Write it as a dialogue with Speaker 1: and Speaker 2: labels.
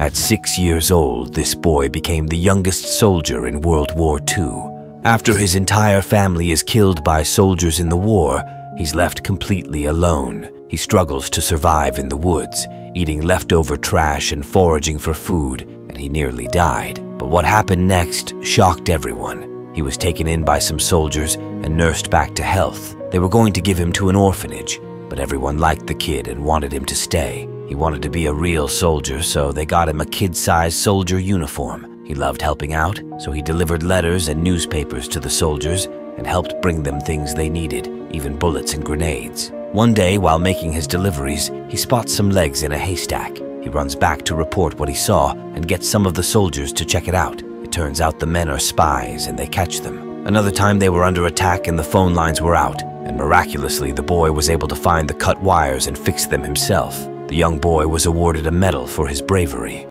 Speaker 1: At six years old, this boy became the youngest soldier in World War II. After his entire family is killed by soldiers in the war, he's left completely alone. He struggles to survive in the woods, eating leftover trash and foraging for food, and he nearly died. But what happened next shocked everyone. He was taken in by some soldiers and nursed back to health. They were going to give him to an orphanage, but everyone liked the kid and wanted him to stay. He wanted to be a real soldier, so they got him a kid-sized soldier uniform. He loved helping out, so he delivered letters and newspapers to the soldiers and helped bring them things they needed, even bullets and grenades. One day, while making his deliveries, he spots some legs in a haystack. He runs back to report what he saw and gets some of the soldiers to check it out. It turns out the men are spies and they catch them. Another time they were under attack and the phone lines were out, and miraculously the boy was able to find the cut wires and fix them himself. The young boy was awarded a medal for his bravery.